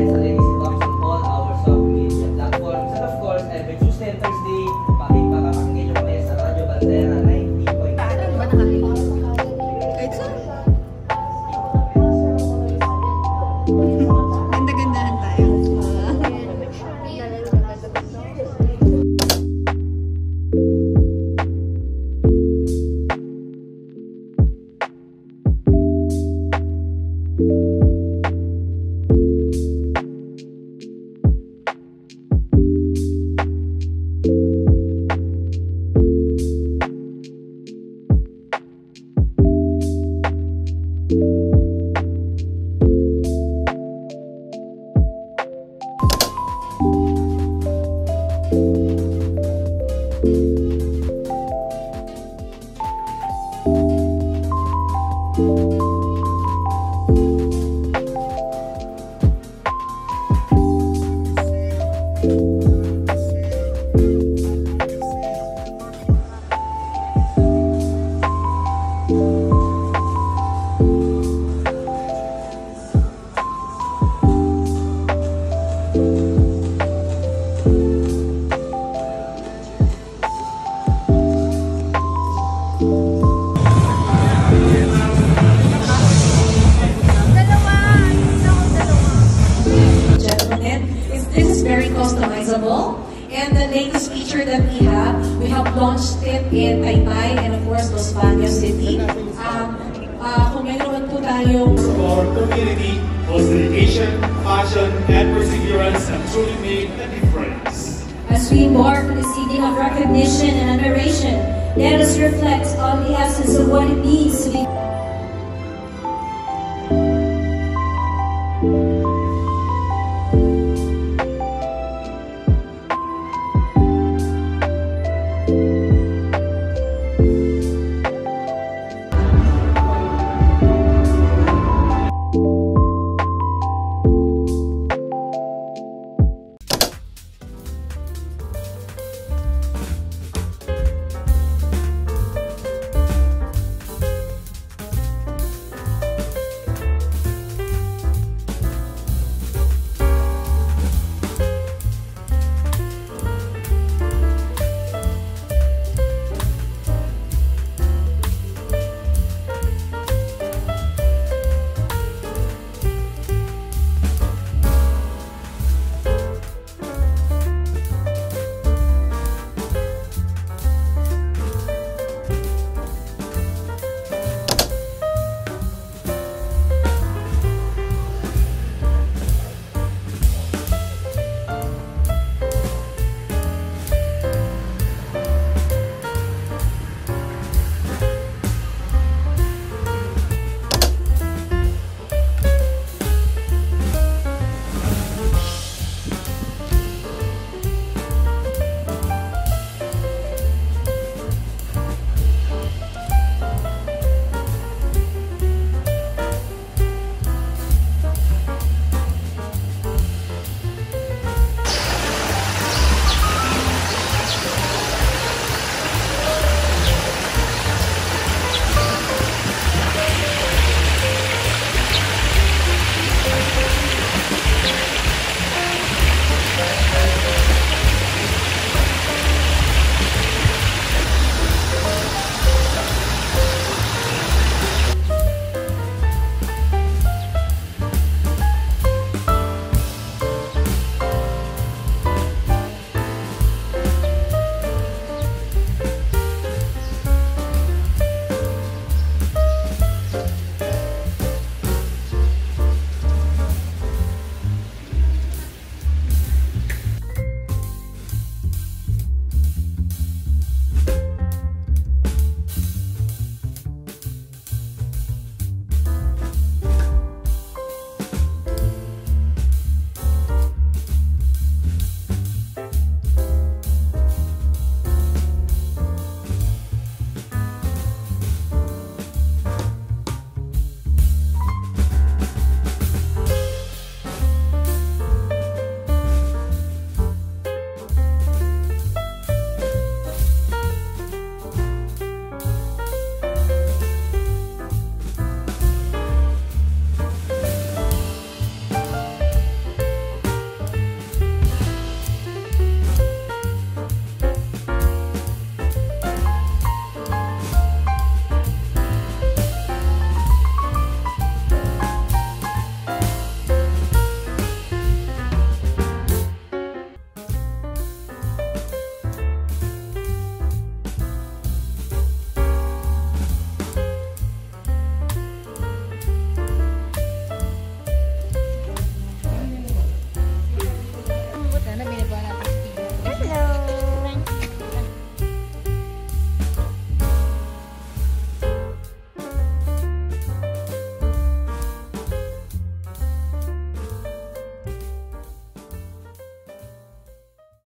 Gracias. The latest feature that we have, we have launched it in Taytay and of course Los Baños City. Um, uh, kung meron po tayong for community was dedication, passion, and perseverance have truly made a difference. As we embark on this evening of recognition and admiration, let us reflect on the essence of what it means to be